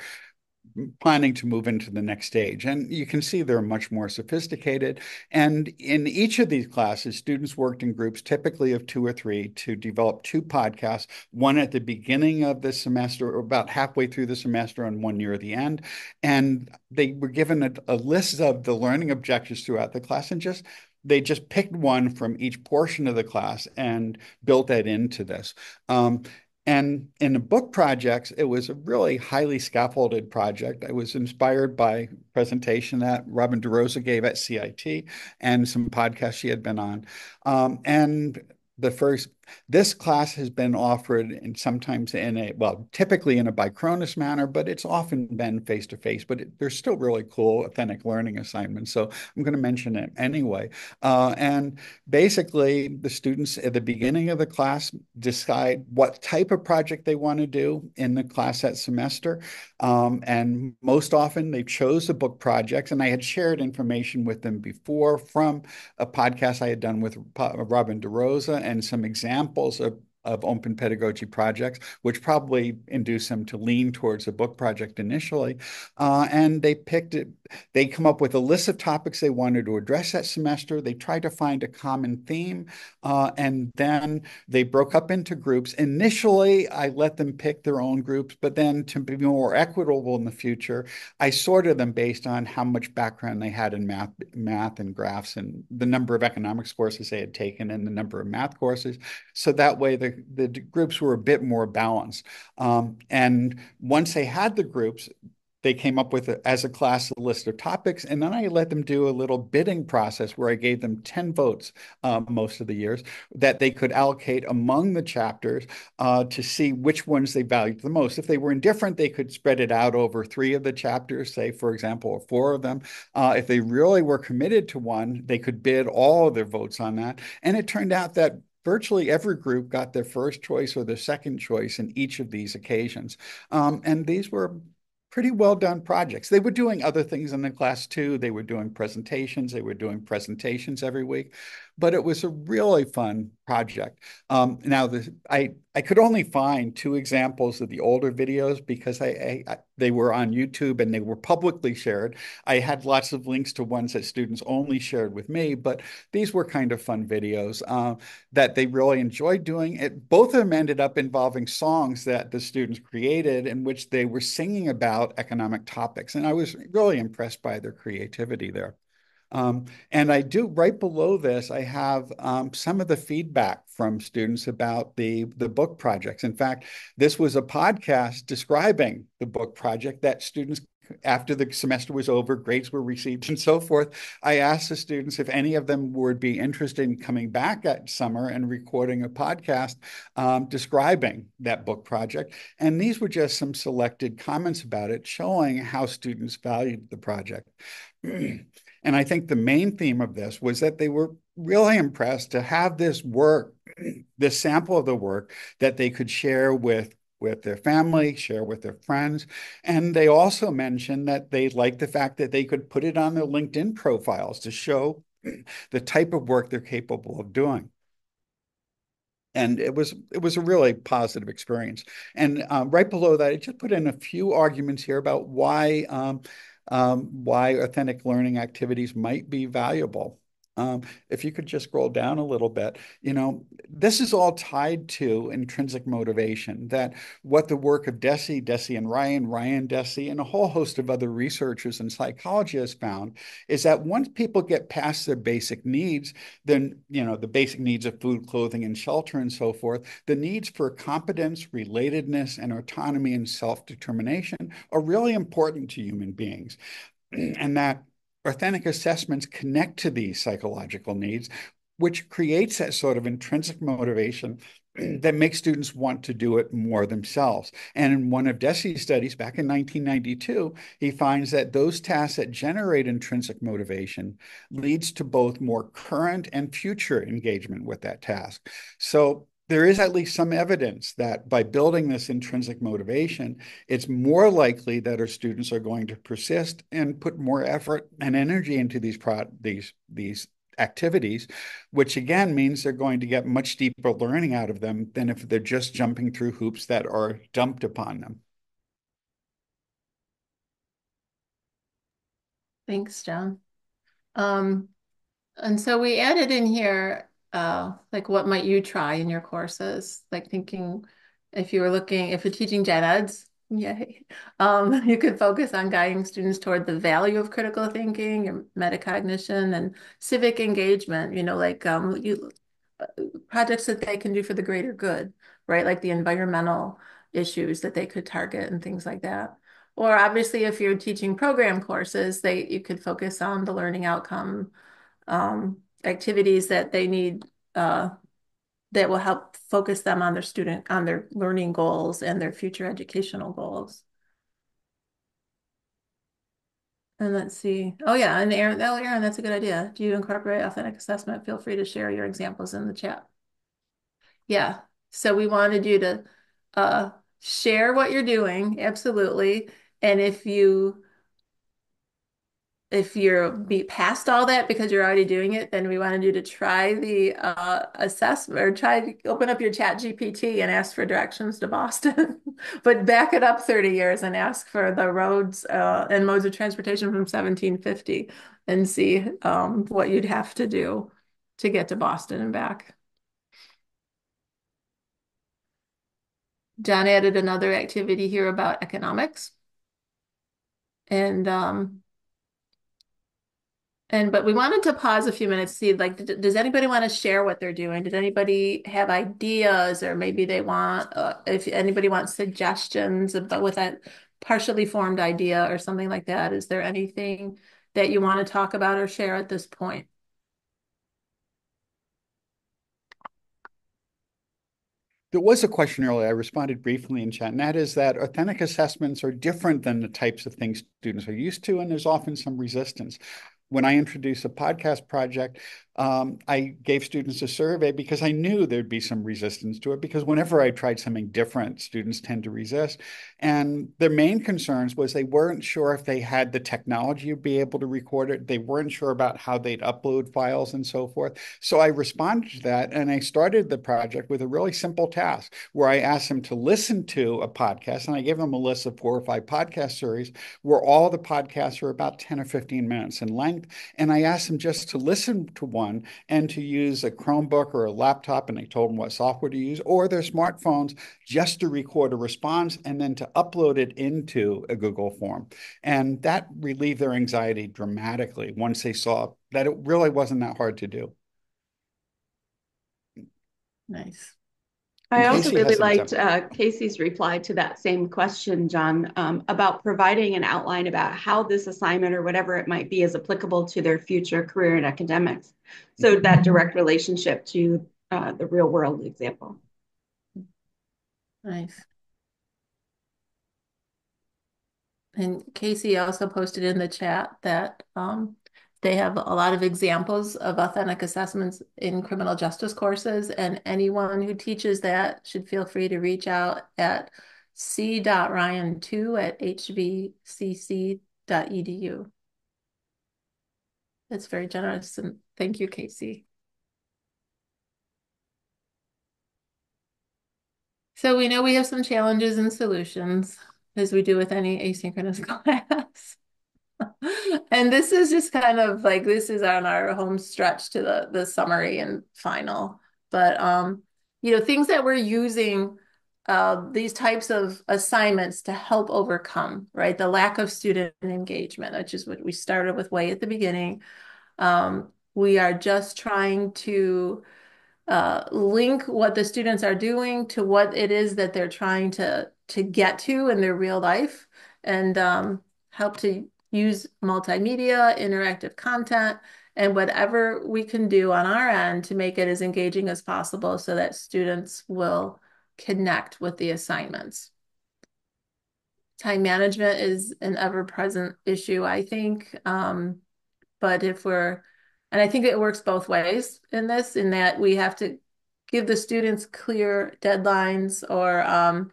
planning to move into the next stage. And you can see they're much more sophisticated. And in each of these classes, students worked in groups typically of two or three to develop two podcasts, one at the beginning of the semester or about halfway through the semester and one near the end. And they were given a, a list of the learning objectives throughout the class and just they just picked one from each portion of the class and built that into this. Um, and in the book projects, it was a really highly scaffolded project. I was inspired by presentation that Robin DeRosa gave at CIT and some podcasts she had been on. Um, and the first this class has been offered and sometimes in a, well, typically in a bichronous manner, but it's often been face-to-face, but it, they're still really cool, authentic learning assignments. So I'm going to mention it anyway. Uh, and basically the students at the beginning of the class decide what type of project they want to do in the class that semester. Um, and most often they chose the book projects and I had shared information with them before from a podcast I had done with Robin DeRosa and some examples of of open pedagogy projects, which probably induced them to lean towards a book project initially. Uh, and they picked it, they come up with a list of topics they wanted to address that semester. They tried to find a common theme, uh, and then they broke up into groups. Initially, I let them pick their own groups, but then to be more equitable in the future, I sorted them based on how much background they had in math, math and graphs and the number of economics courses they had taken and the number of math courses. So that way the the groups were a bit more balanced. Um, and once they had the groups, they came up with, a, as a class, a list of topics. And then I let them do a little bidding process where I gave them 10 votes um, most of the years that they could allocate among the chapters uh, to see which ones they valued the most. If they were indifferent, they could spread it out over three of the chapters, say, for example, or four of them. Uh, if they really were committed to one, they could bid all of their votes on that. And it turned out that virtually every group got their first choice or their second choice in each of these occasions. Um, and these were pretty well done projects. They were doing other things in the class too. They were doing presentations. They were doing presentations every week, but it was a really fun project. Um, now, the, I I could only find two examples of the older videos because I, I, they were on YouTube and they were publicly shared. I had lots of links to ones that students only shared with me, but these were kind of fun videos uh, that they really enjoyed doing. It both of them ended up involving songs that the students created in which they were singing about economic topics, and I was really impressed by their creativity there. Um, and I do right below this, I have um, some of the feedback from students about the, the book projects. In fact, this was a podcast describing the book project that students after the semester was over, grades were received and so forth. I asked the students if any of them would be interested in coming back at summer and recording a podcast um, describing that book project. And these were just some selected comments about it, showing how students valued the project. *clears throat* And I think the main theme of this was that they were really impressed to have this work, this sample of the work that they could share with with their family, share with their friends. And they also mentioned that they liked the fact that they could put it on their LinkedIn profiles to show *clears throat* the type of work they're capable of doing. And it was it was a really positive experience. And um, right below that, I just put in a few arguments here about why um, um, why authentic learning activities might be valuable. Um, if you could just scroll down a little bit, you know, this is all tied to intrinsic motivation. That what the work of Deci, Deci and Ryan, Ryan Deci, and a whole host of other researchers and psychologists found is that once people get past their basic needs, then, you know, the basic needs of food, clothing, and shelter and so forth, the needs for competence, relatedness, and autonomy and self determination are really important to human beings. *clears throat* and that authentic assessments connect to these psychological needs, which creates that sort of intrinsic motivation *clears throat* that makes students want to do it more themselves. And in one of Deci's studies back in 1992, he finds that those tasks that generate intrinsic motivation leads to both more current and future engagement with that task. So there is at least some evidence that by building this intrinsic motivation, it's more likely that our students are going to persist and put more effort and energy into these pro- these these activities, which again means they're going to get much deeper learning out of them than if they're just jumping through hoops that are dumped upon them. Thanks, John. Um, and so we added in here uh, like what might you try in your courses? Like thinking if you were looking, if you're teaching gen eds, *laughs* yay, um, you could focus on guiding students toward the value of critical thinking and metacognition and civic engagement, you know, like um, you projects that they can do for the greater good, right? Like the environmental issues that they could target and things like that. Or obviously, if you're teaching program courses, they you could focus on the learning outcome um, activities that they need uh, that will help focus them on their student, on their learning goals and their future educational goals. And let's see. Oh yeah, and Aaron, oh Aaron, that's a good idea. Do you incorporate authentic assessment? Feel free to share your examples in the chat. Yeah. So we wanted you to uh, share what you're doing, absolutely. And if you if you're be past all that because you're already doing it, then we wanted you to try the uh, assessment or try open up your chat GPT and ask for directions to Boston, *laughs* but back it up 30 years and ask for the roads uh, and modes of transportation from 1750 and see um, what you'd have to do to get to Boston and back. John added another activity here about economics. And um, and but we wanted to pause a few minutes, to see like, does anybody want to share what they're doing? Did anybody have ideas, or maybe they want, uh, if anybody wants suggestions about with that partially formed idea or something like that? Is there anything that you want to talk about or share at this point? There was a question earlier, I responded briefly in chat, and that is that authentic assessments are different than the types of things students are used to, and there's often some resistance when I introduce a podcast project, um, I gave students a survey because I knew there'd be some resistance to it. Because whenever I tried something different, students tend to resist. And their main concerns was they weren't sure if they had the technology to be able to record it. They weren't sure about how they'd upload files and so forth. So I responded to that and I started the project with a really simple task where I asked them to listen to a podcast and I gave them a list of four or five podcast series where all the podcasts are about 10 or 15 minutes in length. And I asked them just to listen to one and to use a Chromebook or a laptop, and I told them what software to use, or their smartphones just to record a response and then to upload it into a Google form. And that relieved their anxiety dramatically once they saw that it really wasn't that hard to do. Nice. I also really liked uh, Casey's reply to that same question, John, um, about providing an outline about how this assignment or whatever it might be is applicable to their future career in academics. So mm-hmm. that direct relationship to uh, the real world example. Nice. And Casey also posted in the chat that um, they have a lot of examples of authentic assessments in criminal justice courses, and anyone who teaches that should feel free to reach out at c.ryan2 at hvcc.edu. That's very generous, and thank you, Casey. So we know we have some challenges and solutions, as we do with any asynchronous *laughs* class. *laughs* and this is just kind of like this is on our home stretch to the the summary and final. But um you know things that we're using uh, these types of assignments to help overcome right? The lack of student engagement which is what we started with way at the beginning. Um, we are just trying to uh, link what the students are doing to what it is that they're trying to to get to in their real life and um, help to use multimedia, interactive content, and whatever we can do on our end to make it as engaging as possible so that students will connect with the assignments. Time management is an ever-present issue, I think. Um, but if we're, and I think it works both ways in this, in that we have to give the students clear deadlines or um,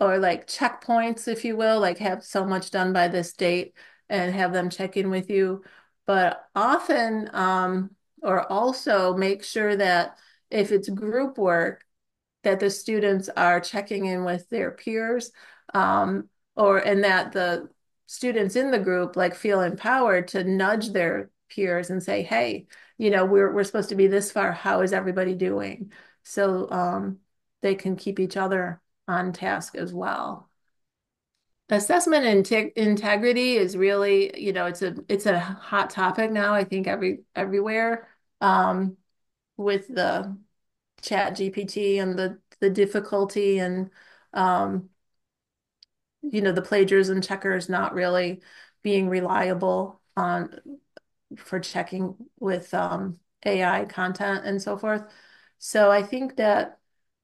or like checkpoints, if you will, like have so much done by this date and have them check in with you. But often, um, or also make sure that if it's group work, that the students are checking in with their peers, um, or and that the students in the group like feel empowered to nudge their peers and say, "Hey, you know, we're we're supposed to be this far. How is everybody doing?" So um, they can keep each other on task as well. Assessment integ integrity is really, you know, it's a it's a hot topic now. I think every everywhere um, with the Chat GPT and the the difficulty and um, you know the plagiarism checkers not really being reliable on for checking with um, AI content and so forth. So I think that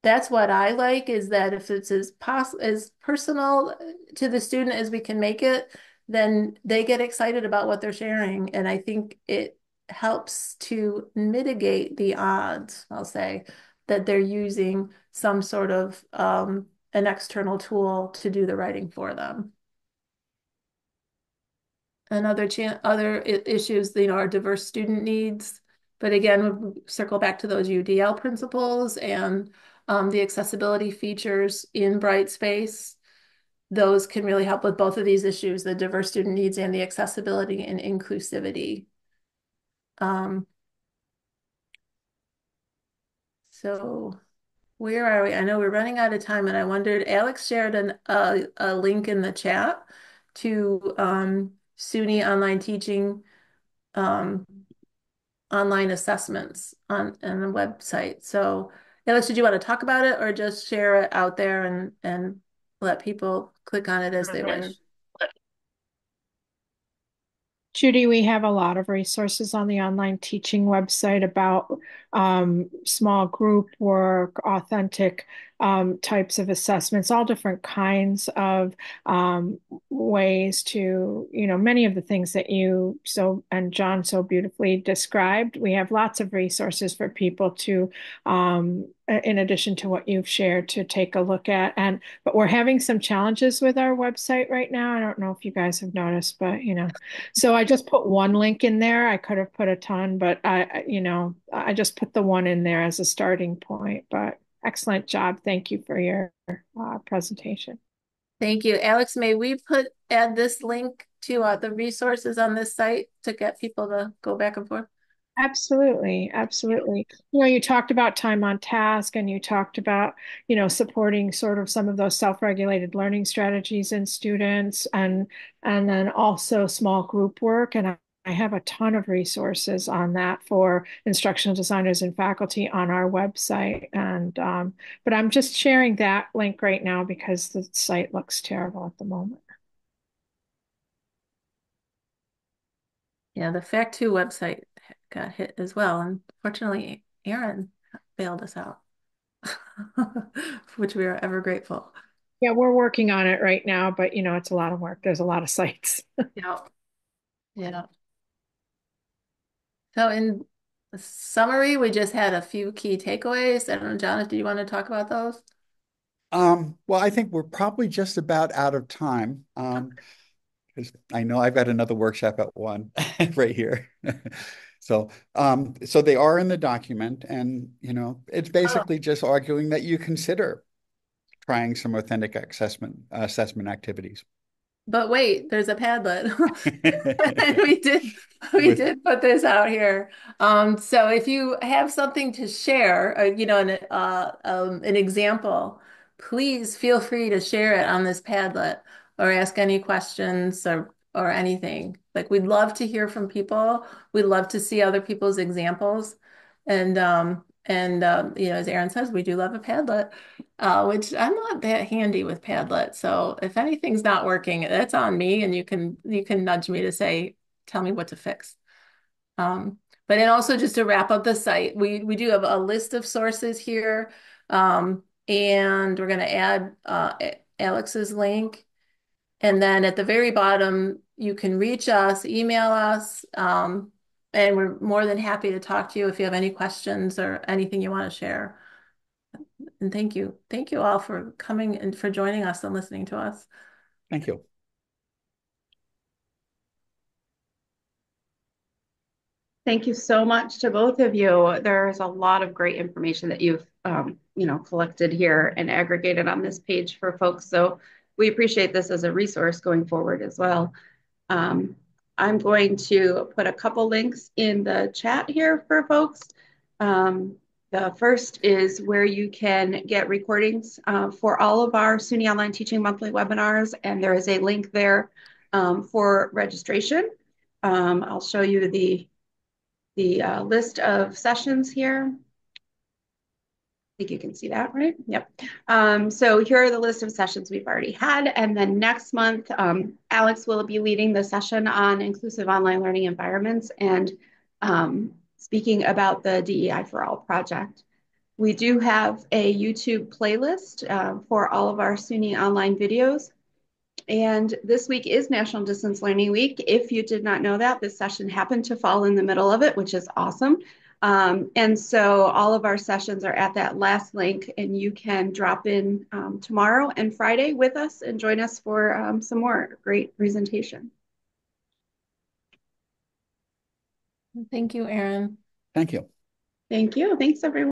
that's what I like is that if it's as pos as personal to the student as we can make it, then they get excited about what they're sharing. And I think it helps to mitigate the odds, I'll say, that they're using some sort of um, an external tool to do the writing for them. And other other issues, you know, are diverse student needs. But again, we circle back to those UDL principles and um, the accessibility features in Brightspace. Those can really help with both of these issues, the diverse student needs and the accessibility and inclusivity. Um, so where are we? I know we're running out of time and I wondered, Alex shared an, a link in the chat to um, SUNY online teaching um, online assessments on, on the website. So Alex, did you want to talk about it or just share it out there and, and let people click on it as they wish? Judy, we have a lot of resources on the online teaching website about um, small group work, authentic um, types of assessments, all different kinds of um, ways to, you know, many of the things that you so and John so beautifully described. We have lots of resources for people to um, in addition to what you've shared to take a look at. And but we're having some challenges with our website right now. I don't know if you guys have noticed but you know. So i just put one link in there. I could have put a ton but i you know i just put the one in there as a starting point but excellent job thank you for your uh, presentation thank you alex may we put add this link to uh, the resources on this site to get people to go back and forth Absolutely, absolutely. You know, you talked about time on task and you talked about, you know, supporting sort of some of those self-regulated learning strategies in students and and then also small group work. And I, have a ton of resources on that for instructional designers and faculty on our website. And um, but I'm just sharing that link right now because the site looks terrible at the moment. Yeah, the FACT2 website got hit as well. And fortunately, Aaron bailed us out, *laughs* which we are ever grateful. Yeah, we're working on it right now, but you know, it's a lot of work. There's a lot of sites. *laughs* yeah. Yeah. So in summary, we just had a few key takeaways. I don't know, Jonathan, do you want to talk about those? Um, well, I think we're probably just about out of time. Um, because I know I've got another workshop at one *laughs* right here. So, um, so they are in the document, and you know, it's basically just arguing that you consider trying some authentic assessment assessment activities. But wait, there's a Padlet. *laughs* and *laughs* we did we did put this out here. Um, so if you have something to share, uh, you know, an uh, um, an example, please feel free to share it on this Padlet or ask any questions or or anything. Like we'd love to hear from people. We'd love to see other people's examples. And um, and um, you know, as Aaron says, we do love a Padlet, uh, which I'm not that handy with Padlet. So if anything's not working, that's on me, and you can you can nudge me to say, tell me what to fix. Um, but and also just to wrap up the site, we we do have a list of sources here, um, and we're going to add uh, Alex's link. And then at the very bottom, you can reach us, email us, um, and we're more than happy to talk to you if you have any questions or anything you want to share. And thank you. Thank you all for coming and for joining us and listening to us. Thank you. Thank you so much to both of you. There's a lot of great information that you've, um, you know, collected here and aggregated on this page for folks. So we appreciate this as a resource going forward as well. Um, I'm going to put a couple links in the chat here for folks. Um, the first is where you can get recordings uh, for all of our SUNY Online Teaching Monthly webinars, and there is a link there um, for registration. Um, I'll show you the, the uh, list of sessions here I think you can see that, right? Yep. Um, so here are the list of sessions we've already had. And then next month, um, Alex will be leading the session on inclusive online learning environments and um, speaking about the DEI for All project. We do have a YouTube playlist uh, for all of our SUNY online videos. And this week is National Distance Learning Week. If you did not know that, this session happened to fall in the middle of it, which is awesome. Um, and so all of our sessions are at that last link, and you can drop in um, tomorrow and Friday with us and join us for um, some more great presentation. Thank you, Erin. Thank you. Thank you. Thanks, everyone.